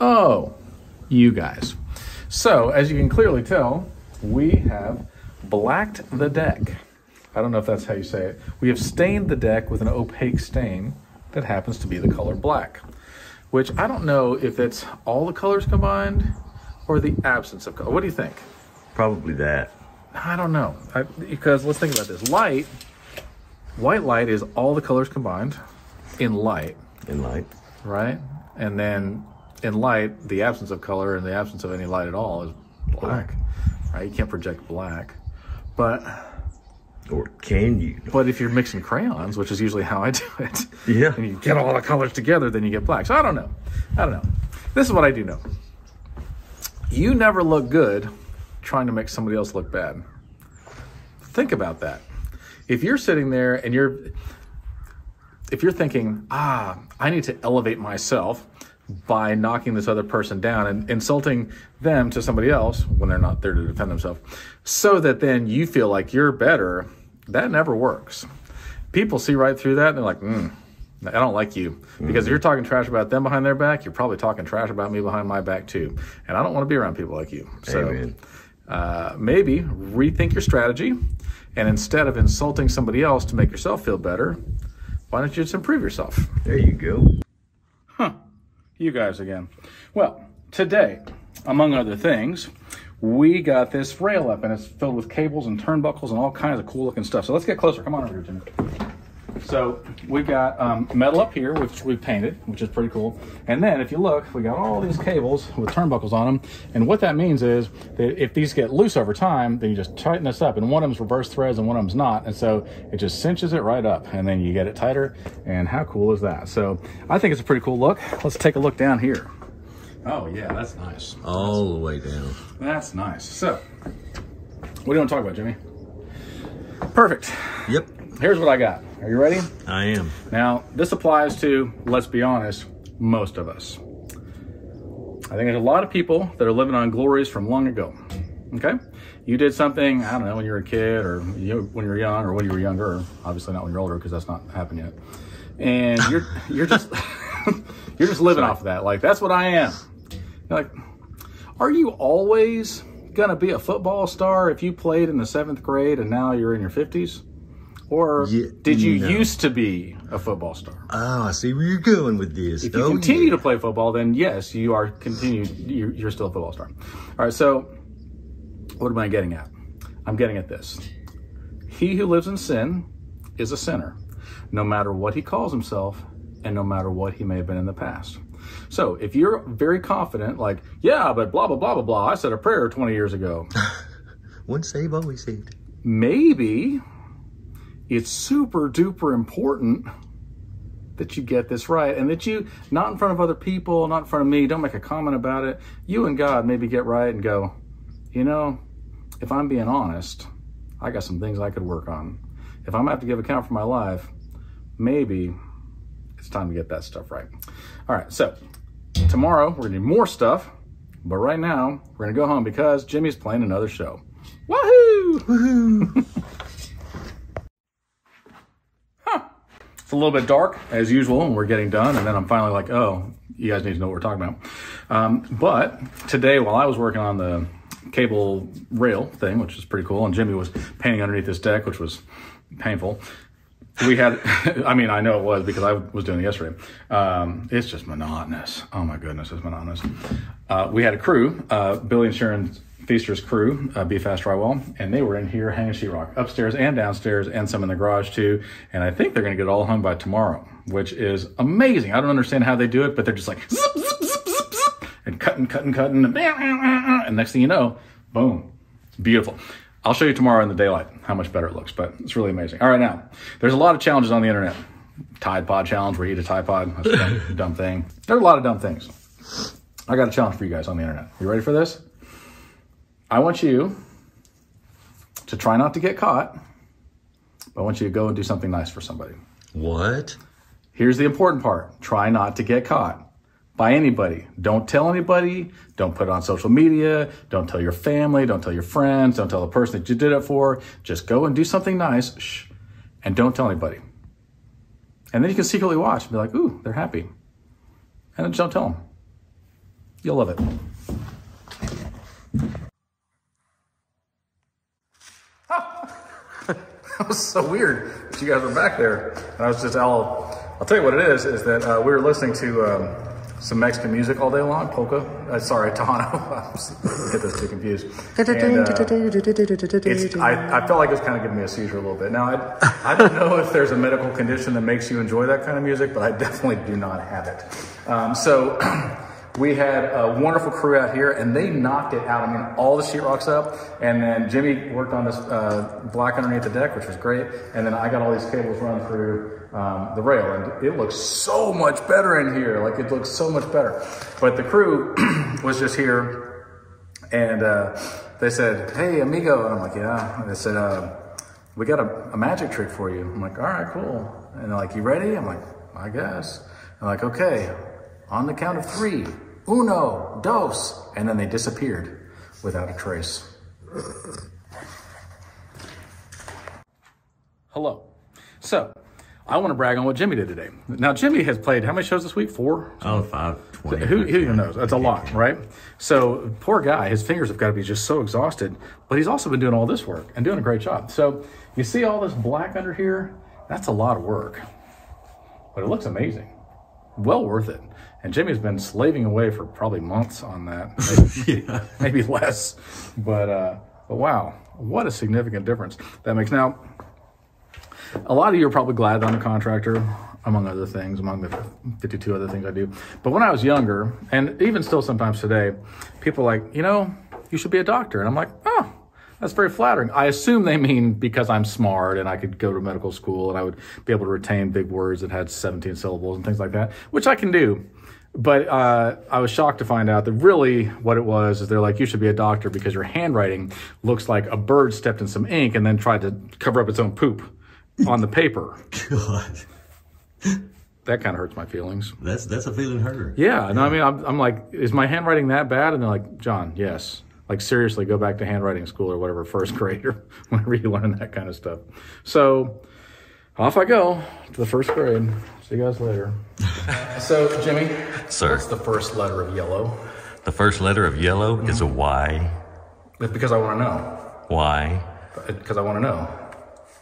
Oh, you guys. So, as you can clearly tell, we have blacked the deck. I don't know if that's how you say it. We have stained the deck with an opaque stain that happens to be the color black, which I don't know if it's all the colors combined or the absence of color. What do you think? Probably that. I don't know. I, because let's think about this. Light, white light is all the colors combined in light, In light. right? And then in light, the absence of color and the absence of any light at all is black, right? You can't project black. But Or can you? but if you're mixing crayons, which is usually how I do it, Yeah. and you get all the colors together, then you get black. So I don't know. I don't know. This is what I do know. You never look good trying to make somebody else look bad. Think about that. If you're sitting there and you're if you're thinking, "Ah, I need to elevate myself by knocking this other person down and insulting them to somebody else when they're not there to defend themselves, so that then you feel like you're better," that never works. People see right through that and they're like, mm, I don't like you. Because if you're talking trash about them behind their back, you're probably talking trash about me behind my back too. And I don't want to be around people like you. So Amen. uh, maybe rethink your strategy. And instead of insulting somebody else to make yourself feel better, why don't you just improve yourself? There you go. You guys again. Well, today, among other things, we got this rail up and it's filled with cables and turnbuckles and all kinds of cool looking stuff. So let's get closer. Come on over here, Jimmy. So we've got um, metal up here, which we painted, which is pretty cool. And then if you look, we got all these cables with turnbuckles on them. And what that means is that if these get loose over time, then you just tighten this up. And one of them's reverse threads and one of them's not. And so it just cinches it right up. And then you get it tighter. And how cool is that? So I think it's a pretty cool look. Let's take a look down here. Oh yeah, that's nice. All the way down. That's nice. So what do you want to talk about, Jimmy? Perfect. Yep. Here's what I got. Are you ready? I am. Now, this applies to, let's be honest, most of us. I think there's a lot of people that are living on glories from long ago. Okay? You did something, I don't know, when you were a kid or you, when you were young or when you were younger, obviously not when you're older because that's not happened yet. And you're you're just you're just living off of that. Like that's what I am. You're like, are you always gonna be a football star if you played in the seventh grade and now you're in your fifties? Or Yeah, did you no. used to be a football star? Oh, I see where you're going with this. If you oh, continue yeah. to play football, then yes, you are continued. You're, you're still a football star. All right. So, what am I getting at? I'm getting at this. He who lives in sin is a sinner, no matter what he calls himself, and no matter what he may have been in the past. So, if you're very confident, like, yeah, but blah blah blah blah blah, I said a prayer 20 years ago. Once saved, always saved. maybe it's super duper important that you get this right and that you not in front of other people not in front of me don't make a comment about it. You and god maybe get right and go you know if i'm being honest i got some things i could work on. If i'm gonna have to give account for my life maybe it's time to get that stuff right. All right so tomorrow we're gonna do more stuff but right now we're gonna go home because jimmy's playing another show. Woohoo! woohoo It's a little bit dark as usual, and we're getting done. And then I'm finally like, oh, you guys need to know what we're talking about. Um, but today, while I was working on the cable rail thing, which is pretty cool, and Jimmy was painting underneath this deck, which was painful. We had, I mean, I know it was because I was doing it yesterday. Um, it's just monotonous. Oh my goodness, it's monotonous. Uh, we had a crew, uh, Billy and Sharon Feaster's crew, uh, Be Fast Drywall, and they were in here hanging sheetrock upstairs and downstairs, and some in the garage too. And I think they're going to get it all hung by tomorrow, which is amazing. I don't understand how they do it, but they're just like zip, zip, zip, zip, zip, and cutting, cutting, cutting, and, and next thing you know, boom, it's beautiful. I'll show you tomorrow in the daylight how much better it looks, but it's really amazing. All right, now there's a lot of challenges on the internet. Tide Pod challenge where you eat a Tide Pod. That's a dumb, dumb thing. There are a lot of dumb things. I got a challenge for you guys on the internet. You ready for this? I want you to try not to get caught, but I want you to go and do something nice for somebody. What? Here's the important part try not to get caught by anybody. Don't tell anybody. Don't put it on social media. Don't tell your family. Don't tell your friends. Don't tell the person that you did it for. Just go and do something nice shh, and don't tell anybody. And then you can secretly watch and be like, ooh, they're happy. And then just don't tell them. You'll love it. that was so weird that you guys were back there. And I was just, I'll, I'll tell you what it is, is that uh, we were listening to um, some Mexican music all day long, polka. Uh, sorry, Tejano. Get those two confused. And, uh, I, I felt like it was kind of giving me a seizure a little bit. Now, I, I don't know if there's a medical condition that makes you enjoy that kind of music, but I definitely do not have it. Um, so, we had a wonderful crew out here and they knocked it out. I mean, all the sheetrock's up and then Jimmy worked on this uh, block underneath the deck, which was great. And then I got all these cables run through um, the rail and it looks so much better in here. Like it looks so much better. But the crew was just here and uh, they said, hey, amigo. And I'm like, yeah. And they said, uh, we got a, a magic trick for you. I'm like, all right, cool. And they're like, you ready? I'm like, I guess. I'm like, okay, on the count of three, uno, dos, and then they disappeared without a trace. Hello. So, I want to brag on what Jimmy did today. Now, Jimmy has played how many shows this week? Four? Oh, five, twenty. Who, who even knows? That's a lot, right? So, poor guy, his fingers have got to be just so exhausted, but he's also been doing all this work and doing a great job. So, you see all this black under here? That's a lot of work, but it looks amazing. Well worth it. And Jimmy's been slaving away for probably months on that, maybe, Yeah. maybe less. But, uh, but wow, what a significant difference that makes. Now, a lot of you are probably glad that I'm a contractor, among other things, among the 52 other things I do. But when I was younger, and even still sometimes today, people are like, you know, you should be a doctor. And I'm like, oh, that's very flattering. I assume they mean because I'm smart and I could go to medical school and I would be able to retain big words that had 17 syllables and things like that, which I can do. But uh, I was shocked to find out that really what it was is they're like, you should be a doctor because your handwriting looks like a bird stepped in some ink and then tried to cover up its own poop on the paper. God, That kind of hurts my feelings. that's that's a feeling hurt. Yeah, no, I mean, I'm, I'm like, is my handwriting that bad? And they're like, John, yes. Like seriously, go back to handwriting school or whatever, first grade or whenever you learn that kind of stuff. So off I go to the first grade. See you guys later. so Jimmy, Sir, what's the first letter of yellow? the first letter of yellow is a Y. It's because I want to know. Why? Because I want to know.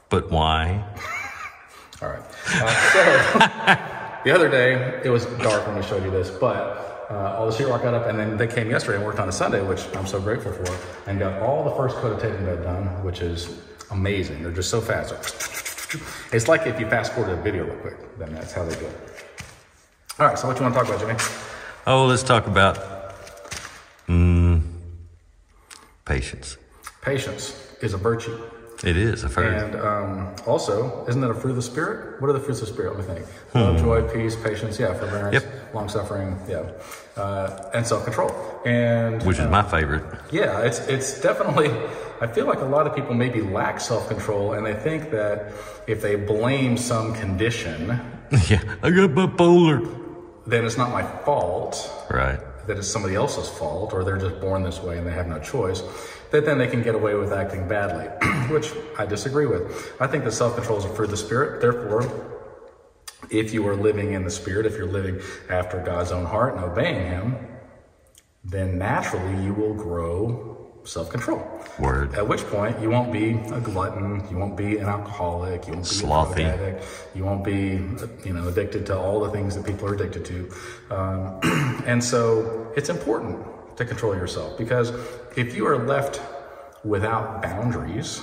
But why? All right. Uh, so the other day, it was dark when we showed you this, but uh, all the sheetrock got up, and then they came yesterday and worked on a Sunday, which I'm so grateful for, and got all the first coat of taping bed done, which is amazing. They're just so fast. It's like if you fast forward a video real quick, then that's how they do it. All right. So what you want to talk about, Jimmy? Oh, let's talk about mm, patience. Patience is a virtue. It is. I've heard. And um, also, isn't that a fruit of the spirit? What are the fruits of the spirit? Let me think. Love, joy, peace, patience, yeah, forbearance, Yep. long suffering, yeah, uh, and self control. And which is my favorite. yeah, it's it's definitely. I feel like a lot of people maybe lack self control, and they think that if they blame some condition, yeah, I got bipolar. then it's not my fault. Right. that it's somebody else's fault or they're just born this way and they have no choice, that then they can get away with acting badly, which I disagree with. I think that self control is a fruit of the spirit. Therefore, if you are living in the spirit, if you're living after God's own heart and obeying Him, then naturally you will grow self control. Word. At which point you won't be a glutton, you won't be an alcoholic, you won't be Slothy. a drug addict, you won't be, you know, addicted to all the things that people are addicted to. Um, and so it's important to control yourself because if you are left without boundaries,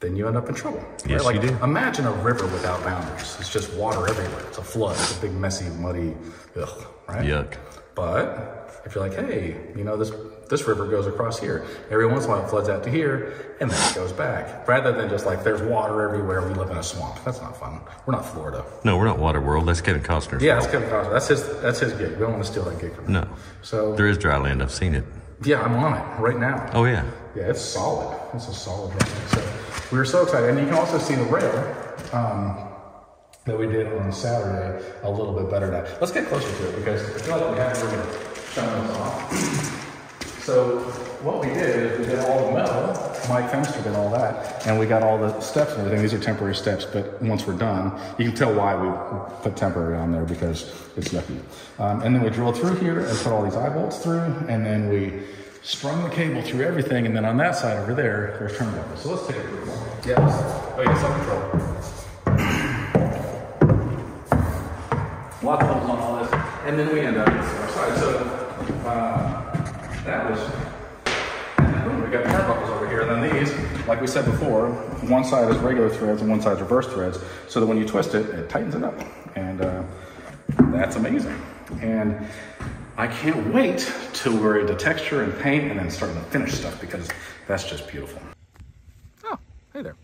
then you end up in trouble. Yes, like, you do. Imagine a river without boundaries. It's just water everywhere. It's a flood. It's a big, messy, muddy, ugh, right? Yuck. But if you're like, hey, you know, this this river goes across here. Every once in a while it floods out to here and then it goes back. Rather than just like there's water everywhere, we live in a swamp. That's not fun. We're not Florida. No, we're not Water Waterworld. That's Kevin Costner's. Yeah, that's Kevin Costner. That's his that's his gig. We don't want to steal that gig from him. No. So There is dry land. I've seen it. yeah, I'm on it right now. Oh yeah. Yeah, it's solid. It's a solid ride. So we were so excited. And you can also see the rail um, that we did on Saturday a little bit better now. Let's get closer to it because I feel like we haven't really shown this off. So what we did is we did all the metal Mike Fenster did all that, and we got all the steps and everything. These are temporary steps, but once we're done, you can tell why we put temporary on there because it's yucky. Um, and then we drilled through here and put all these eye bolts through, and then we strung the cable through everything, and then on that side over there, there's turnbuckles. So let's take a look. Yeah. Oh yeah, self-control. Lots of holes on all this, and then we end up these, like we said before, one side is regular threads and one side is reverse threads, so that when you twist it, it tightens it up, and uh, that's amazing. And I can't wait till we're into texture and paint, and then starting to finish stuff because that's just beautiful. Oh, hey there.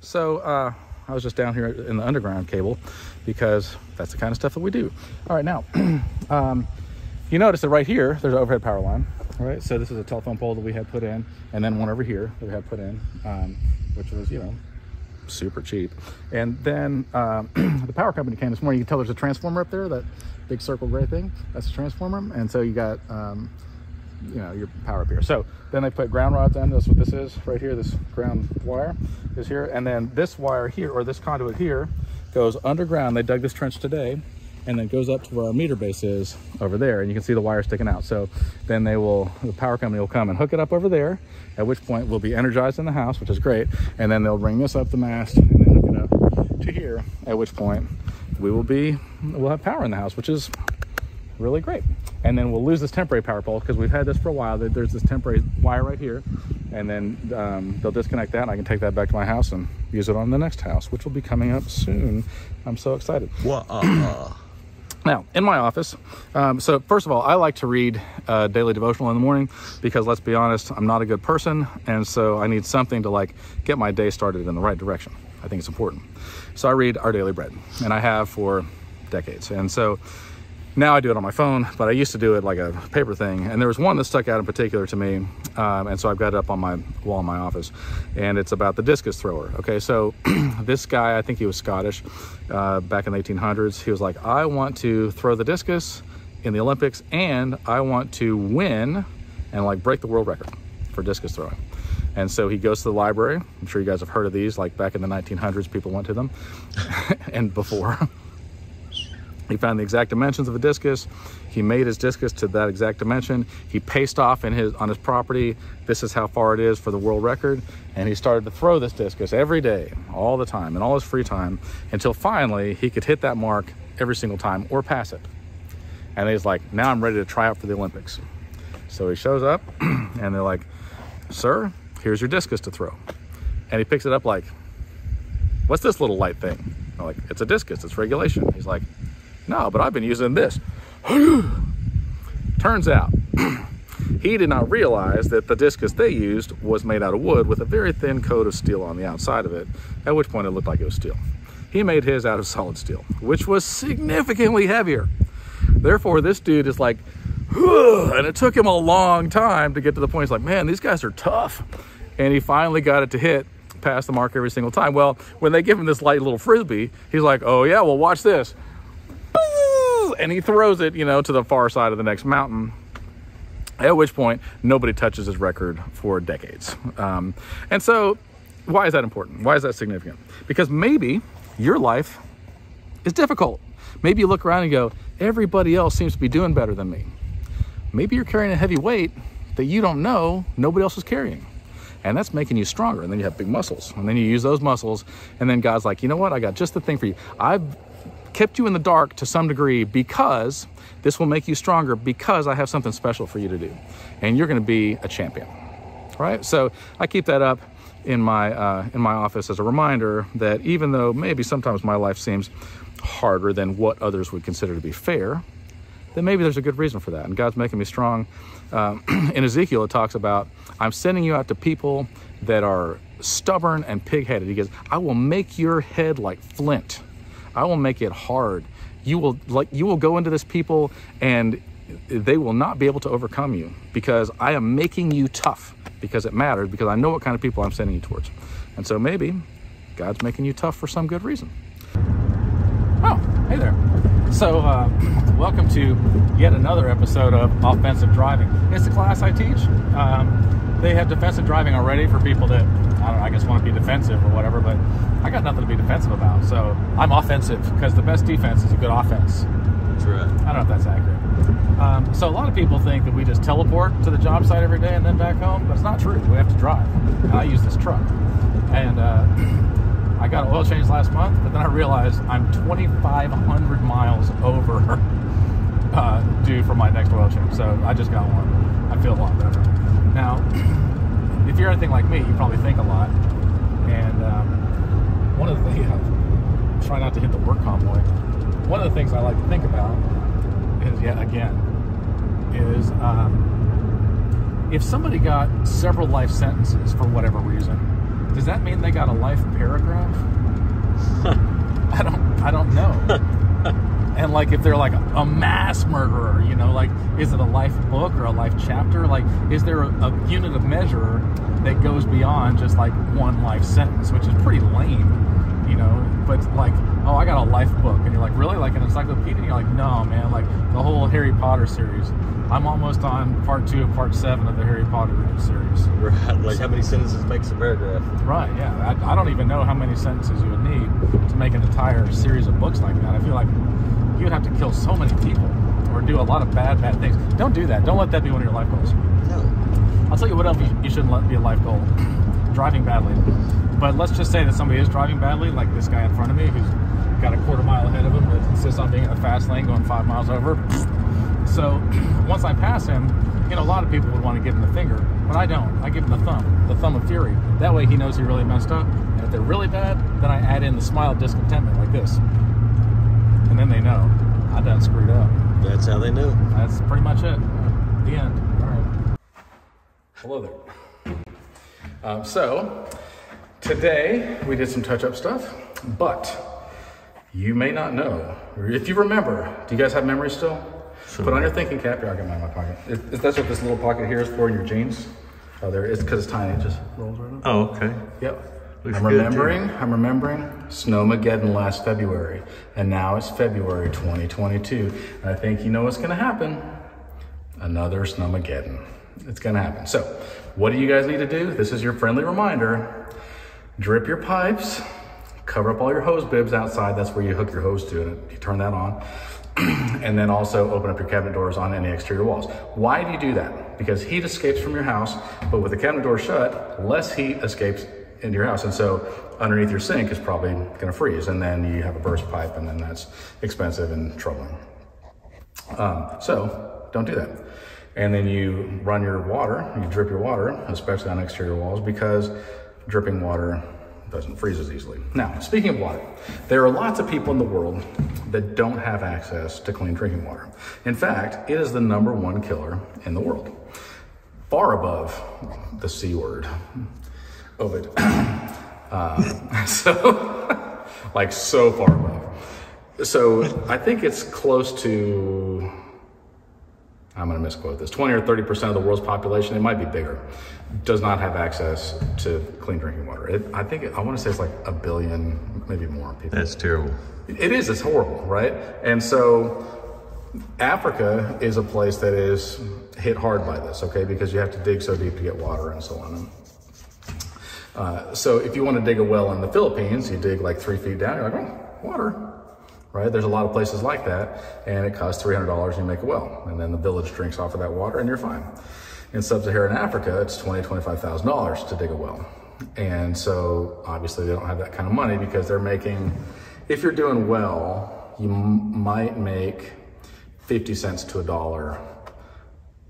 So uh, I was just down here in the underground cable because that's the kind of stuff that we do. All right, now um, you notice that right here there's an overhead power line. All right, so this is a telephone pole that we had put in, and then one over here that we had put in, um, which was you know super cheap. And then um, the power company came this morning. You can tell there's a transformer up there, that big circle gray thing. That's a transformer. And so you got, um, you know, your power up here. So then they put ground rods in. That's what this is right here. This ground wire is here. And then this wire here, or this conduit here, goes underground. They dug this trench today and then goes up to where our meter base is over there and you can see the wire sticking out. So then they will the power company will come and hook it up over there at which point we'll be energized in the house which is great. And then they'll bring this up the mast and then hook it up to here at which point we will be we'll have power in the house which is really great. And then we'll lose this temporary power pole because we've had this for a while. There's this temporary wire right here. And then um, they'll disconnect that and i can take that back to my house and use it on the next house which will be coming up soon. I'm so excited. Wah-uh. Now, in my office, um, so first of all, I like to read uh, daily devotional in the morning because let's be honest, I'm not a good person. And so I need something to like get my day started in the right direction. I think it's important. So I read Our Daily Bread, and I have for decades. And so now I do it on my phone, but I used to do it like a paper thing. And there was one that stuck out in particular to me. Um, and so I've got it up on my wall in my office. And it's about the discus thrower. Okay, so this guy, I think he was Scottish uh, back in the 1800s. He was like, I want to throw the discus in the Olympics and I want to win and like break the world record for discus throwing. And so he goes to the library. I'm sure you guys have heard of these, like back in the 1900s, people went to them and before. He found the exact dimensions of a discus. He made his discus to that exact dimension. He paced off in his on his property. This is how far it is for the world record. And he started to throw this discus every day, all the time, in all his free time, until finally he could hit that mark every single time or pass it. And he's like, now I'm ready to try out for the Olympics. So he shows up and they're like, sir, here's your discus to throw. And he picks it up like, what's this little light thing? I'm like, it's a discus, it's regulation. He's like, no, but I've been using this. Turns out, he did not realize that the discus they used was made out of wood with a very thin coat of steel on the outside of it, at which point it looked like it was steel. He made his out of solid steel, which was significantly heavier. Therefore, this dude is like, and it took him a long time to get to the point. He's like, man, these guys are tough. And he finally got it to hit past the mark every single time. Well, when they give him this light little frisbee, he's like, oh yeah, well watch this. And he throws it, you know, to the far side of the next mountain. At which point, nobody touches his record for decades. Um, and so, why is that important? Why is that significant? Because maybe your life is difficult. Maybe you look around and go, everybody else seems to be doing better than me. Maybe you're carrying a heavy weight that you don't know nobody else is carrying. And that's making you stronger. And then you have big muscles. And then you use those muscles. And then God's like, you know what? I got just the thing for you. I've kept you in the dark to some degree because this will make you stronger because I have something special for you to do. And you're going to be a champion. Right? So I keep that up in my uh, in my office as a reminder that even though maybe sometimes my life seems harder than what others would consider to be fair, then maybe there's a good reason for that. And God's making me strong. Um, in Ezekiel, it talks about, I'm sending you out to people that are stubborn and pig headed. He goes, I will make your head like flint. I will make it hard. You will like you will go into this people and they will not be able to overcome you because I am making you tough because it matters because I know what kind of people I'm sending you towards. And so maybe God's making you tough for some good reason. Oh, hey there. So, uh, welcome to yet another episode of Offensive Driving. It's the class I teach. Um, they have defensive driving already for people that I, don't know, I guess want to be defensive or whatever. But I got nothing to be defensive about. So I'm offensive because the best defense is a good offense. That's right. I don't know if that's accurate. Um, so a lot of people think that we just teleport to the job site every day and then back home, but it's not true. We have to drive. And I use this truck, and uh, I got an oil change last month, but then I realized I'm 2,500 miles over uh, due for my next oil change. So I just got one. I feel a lot better now. If you're anything like me, you probably think a lot, and um, one of the things try not to hit the work convoy. One of the things I like to think about is yet again is um, if somebody got several life sentences for whatever reason, does that mean they got a life paragraph? I don't I don't know. and like if they're like a mass murderer, you know, like is it a life book or a life chapter? Like is there a, a unit of measure that goes beyond just like one life sentence, which is pretty lame, you know? But like oh, I got a life book. And you're like, really? Like an encyclopedia? And you're like, no, man, like the whole Harry Potter series. I'm almost on part two of part seven of the Harry Potter series. Right. Like how many sentences makes a paragraph? Right, yeah. I, I don't even know how many sentences you would need to make an entire series of books like that. I feel like you would have to kill so many people or do a lot of bad, bad things. Don't do that. Don't let that be one of your life goals. No. I'll tell you what else you, you shouldn't let be a life goal. Driving badly. But let's just say that somebody is driving badly, like this guy in front of me who's got a quarter mile ahead of him that insists on being in a fast lane going five miles over. So once I pass him, you know, a lot of people would want to give him the finger, but I don't. I give him the thumb, the thumb of fury. That way he knows he really messed up. And if they're really bad, then I add in the smile of discontentment like this. Then they know I done screwed up. That's how they know. That's pretty much it. The end. All right. Hello there. Um, so, today we did some touch up stuff, but you may not know, if you remember, do you guys have memories still? Sure. Put on your thinking cap. Here, I got mine in my pocket. If, if that's what this little pocket here is for in your jeans. Oh, there. It's because it's tiny. It just rolls right up. Oh, okay. Yep. Looks I'm good, remembering, I'm remembering Snowmageddon last February, and now it's February 2022. And I think you know what's gonna happen. Another Snowmageddon. It's gonna happen. So, what do you guys need to do? This is your friendly reminder. Drip your pipes, cover up all your hose bibs outside. That's where you hook your hose to, and you turn that on. and then also open up your cabinet doors on any exterior walls. Why do you do that? Because heat escapes from your house, but with the cabinet door shut, less heat escapes into your house. And so underneath your sink is probably gonna freeze. And then you have a burst pipe and then that's expensive and troubling. Um, so don't do that. And then you run your water, you drip your water, especially on exterior walls, because dripping water doesn't freeze as easily. Now, speaking of water, there are lots of people in the world that don't have access to clean drinking water. In fact, it is the number one killer in the world, far above the C word, Ovid. uh, so, like so far above. So I think it's close to, I'm going to misquote this, 20 or 30% of the world's population, it might be bigger, does not have access to clean drinking water. It, I think, I want to say it's like a billion, maybe more people. That's terrible. It is, it's horrible, right? And so Africa is a place that is hit hard by this, okay? Because you have to dig so deep to get water and so on. Uh, so if you want to dig a well in the Philippines, you dig like three feet down, you're like, oh, water, right? There's a lot of places like that, and it costs $300 and you make a well. And then the village drinks off of that water and you're fine. In sub-Saharan Africa, it's $20,000, $25,000 to dig a well. And so obviously they don't have that kind of money because they're making, if you're doing well, you might make 50 cents to a dollar.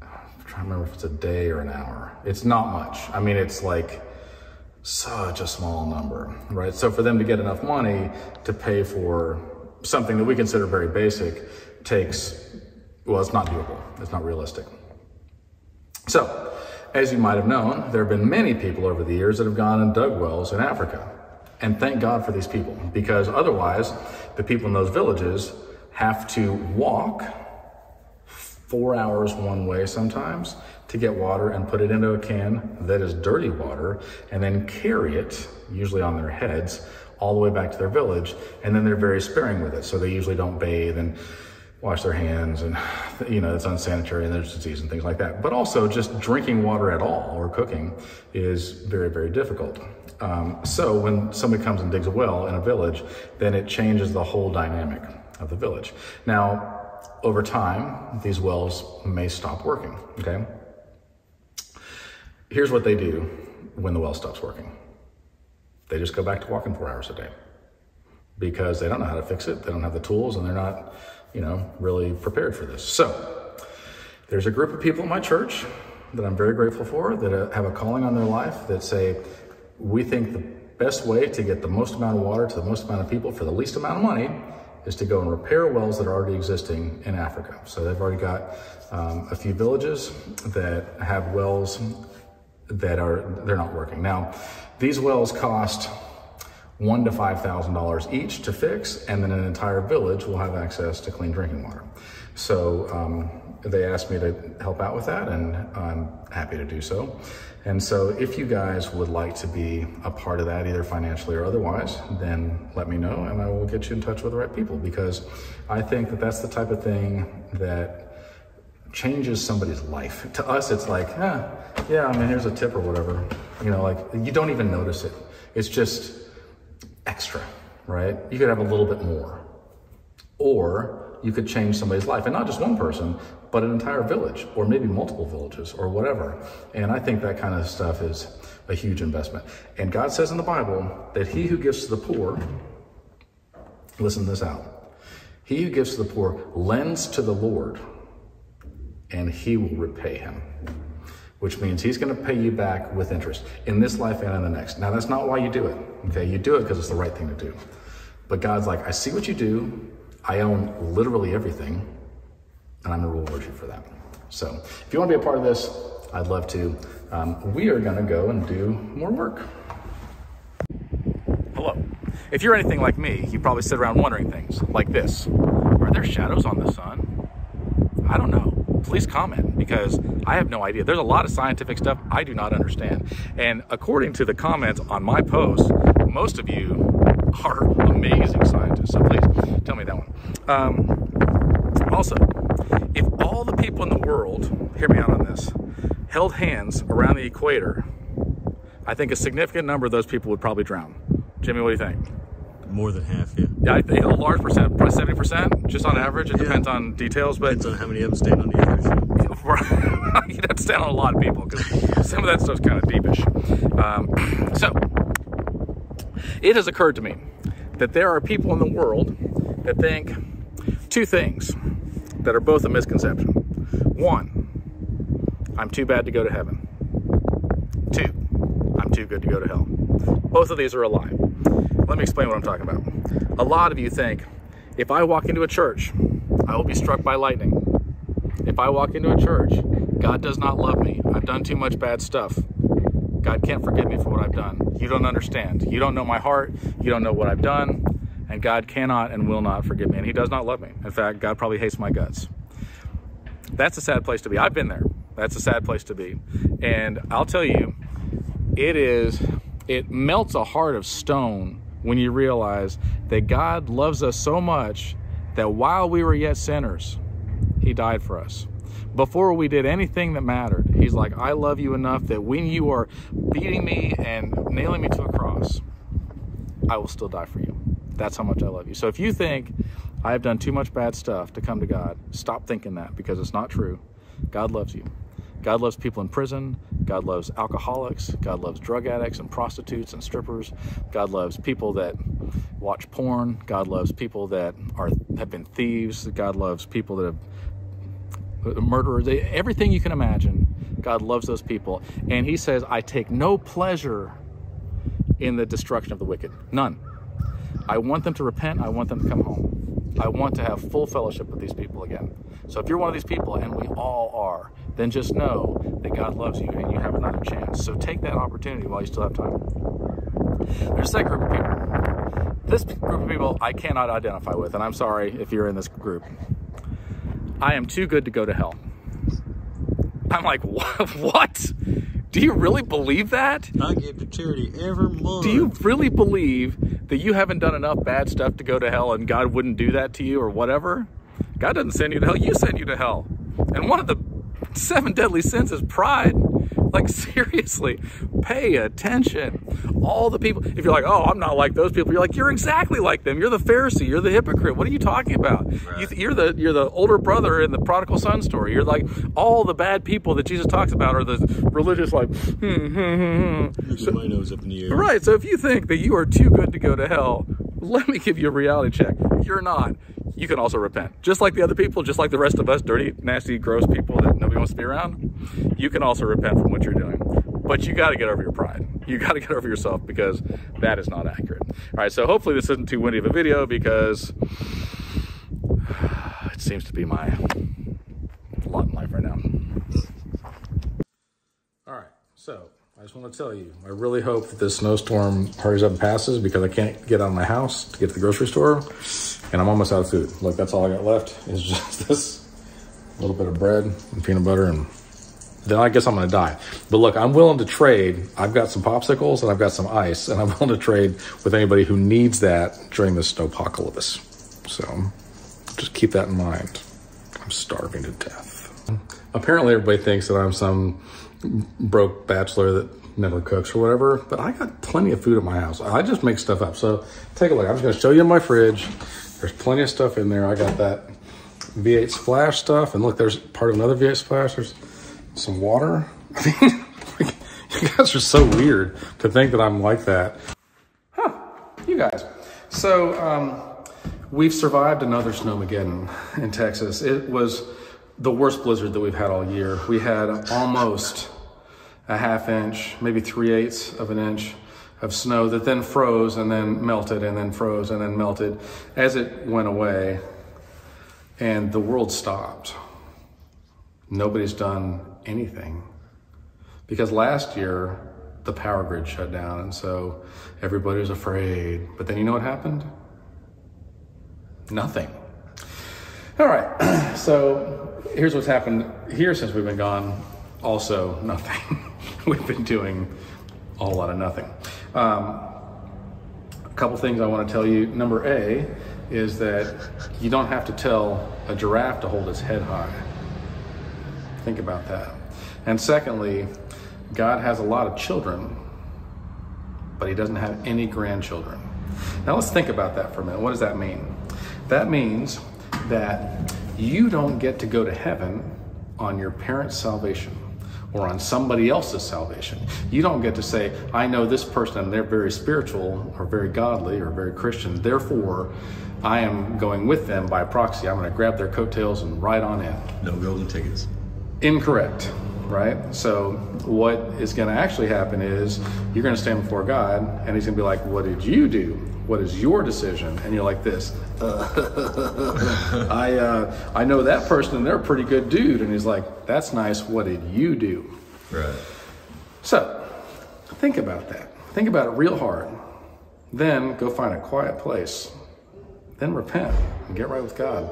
I'm trying to remember if it's a day or an hour. It's not much. I mean, it's like such a small number, right? So for them to get enough money to pay for something that we consider very basic takes, well, it's not doable. It's not realistic. So, as you might have known, there have been many people over the years that have gone and dug wells in Africa. And thank God for these people, because otherwise, the people in those villages have to walk four hours one way sometimes to get water and put it into a can that is dirty water and then carry it, usually on their heads, all the way back to their village. And then they're very sparing with it. So they usually don't bathe and wash their hands and you know it's unsanitary and there's disease and things like that but also just drinking water at all or cooking is very very difficult um, so when somebody comes and digs a well in a village then it changes the whole dynamic of the village now over time these wells may stop working okay here's what they do when the well stops working they just go back to walking four hours a day because they don't know how to fix it they don't have the tools and they're not you know, really prepared for this. So there's a group of people in my church that I'm very grateful for that have a calling on their life that say, we think the best way to get the most amount of water to the most amount of people for the least amount of money is to go and repair wells that are already existing in Africa. So they've already got um, a few villages that have wells that are, they're not working. Now, these wells cost one to five thousand dollars each to fix, and then an entire village will have access to clean drinking water. So um, they asked me to help out with that, and I'm happy to do so. And so, if you guys would like to be a part of that, either financially or otherwise, then let me know, and I will get you in touch with the right people because I think that that's the type of thing that changes somebody's life. To us, it's like, eh, yeah, I mean, here's a tip or whatever. You know, like you don't even notice it. It's just extra, right? You could have a little bit more. Or you could change somebody's life, and not just one person, but an entire village, or maybe multiple villages, or whatever. And I think that kind of stuff is a huge investment. And God says in the Bible that he who gives to the poor, listen this out, he who gives to the poor lends to the Lord, and he will repay him which means he's going to pay you back with interest in this life and in the next. Now, that's not why you do it. Okay, you do it because it's the right thing to do. But God's like, I see what you do. I own literally everything, and I'm to reward you for that. So, if you want to be a part of this, I'd love to. Um, we are going to go and do more work. Hello. If you're anything like me, you probably sit around wondering things like this Are there shadows on the sun? I don't know please comment because I have no idea. There's a lot of scientific stuff I do not understand. And according to the comments on my post, most of you are amazing scientists. So please tell me that one. Um, also, if all the people in the world, hear me out on this, held hands around the equator, I think a significant number of those people would probably drown. Jimmy, what do you think? More than half, yeah. Yeah, I think a large percent, probably seventy percent, just on average. It yeah. depends on details, but depends on how many of them stand on the edge. You'd have to stand on a lot of people because some of that stuff's kind of deepish. Um, so, it has occurred to me that there are people in the world that think two things that are both a misconception. One, I'm too bad to go to heaven. Two, I'm too good to go to hell. Both of these are a lie. Let me explain what I'm talking about. A lot of you think, if I walk into a church, I will be struck by lightning. If I walk into a church, God does not love me. I've done too much bad stuff. God can't forgive me for what I've done. You don't understand. You don't know my heart. You don't know what I've done. And God cannot and will not forgive me. And He does not love me. In fact, God probably hates my guts. That's a sad place to be. I've been there. That's a sad place to be. And I'll tell you, it is, it melts a heart of stone when you realize that God loves us so much that while we were yet sinners, He died for us. Before we did anything that mattered, He's like, I love you enough that when you are beating me and nailing me to a cross, I will still die for you. That's how much I love you. So if you think I have done too much bad stuff to come to God, stop thinking that because it's not true. God loves you. God loves people in prison. God loves alcoholics. God loves drug addicts and prostitutes and strippers. God loves people that watch porn. God loves people that are have been thieves. God loves people that have uh, murderers. Everything you can imagine. God loves those people. And he says, I take no pleasure in the destruction of the wicked. None. I want them to repent. I want them to come home. I want to have full fellowship with these people again. So if you're one of these people, and we all are, then just know that God loves you and you have another chance. So take that opportunity while you still have time. There's a second group of people. This group of people I cannot identify with, and I'm sorry if you're in this group. I am too good to go to hell. I'm like, what? Do you really believe that? I give to charity every month. Do you really believe that you haven't done enough bad stuff to go to hell and God wouldn't do that to you or whatever? God doesn't send you to hell, you send you to hell. And one of the seven deadly sins is pride. Like, seriously, pay attention. All the people, if you're like, oh, I'm not like those people, you're like, you're exactly like them. You're the Pharisee. You're the hypocrite. What are you talking about? Right. You, are the you're the older brother in the prodigal son story. You're like all the bad people that Jesus talks about are the religious, like, hmm, hmm, hmm, hmm. Looking my nose up in the air. Right. So if you think that you are too good to go to hell, let me give you a reality check. You're not. You can also repent. Just like the other people, just like the rest of us, dirty, nasty, gross people that nobody wants to be around, you can also repent from what you're doing. But you got to get over your pride. You got to get over yourself because that is not accurate. All right. So hopefully this isn't too windy of a video because it seems to be my lot in life right now. All right. So I just want to tell you, I really hope that this snowstorm hurries up and passes because I can't get out of my house to get to the grocery store and I'm almost out of food. Look, that's all I got left is just this little bit of bread and peanut butter and then I guess I'm gonna die. But look, I'm willing to trade. I've got some popsicles and I've got some ice and I'm willing to trade with anybody who needs that during this snowpocalypse. So just keep that in mind. I'm starving to death. Apparently everybody thinks that I'm some broke bachelor that never cooks or whatever, but I got plenty of food at my house. I just make stuff up. So take a look. I'm just gonna show you my fridge. There's plenty of stuff in there. I got that V8 splash stuff. And look, there's part of another V8 splash. There's some water. you guys are so weird to think that I'm like that. Huh, you guys. So, um, we've survived another snowmageddon in Texas. It was the worst blizzard that we've had all year. We had almost a half inch, maybe three eighths of an inch of snow that then froze and then melted and then froze and then melted as it went away and the world stopped. Nobody's done anything because last year the power grid shut down and so everybody was afraid. But then you know what happened? Nothing. All right, so here's what's happened here since we've been gone. Also, nothing. we've been doing a whole lot of nothing. Um, a couple things I want to tell you. Number A is that you don't have to tell a giraffe to hold its head high. Think about that. And secondly, God has a lot of children, but he doesn't have any grandchildren. Now let's think about that for a minute. What does that mean? That means that you don't get to go to heaven on your parents' salvation or on somebody else's salvation. You don't get to say, I know this person and they're very spiritual or very godly or very Christian, therefore I am going with them by proxy. I'm going to grab their coattails and ride on in. No golden tickets. Incorrect, right? So, what is going to actually happen is you're going to stand before God and He's going to be like, What did you do? What is your decision? And you're like this. I uh, I know that person and they're a pretty good dude. And He's like, That's nice. What did you do? Right. So, think about that. Think about it real hard. Then go find a quiet place. Then repent and get right with God.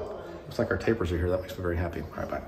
Looks like our tapers are here. That makes me very happy. All right, bye.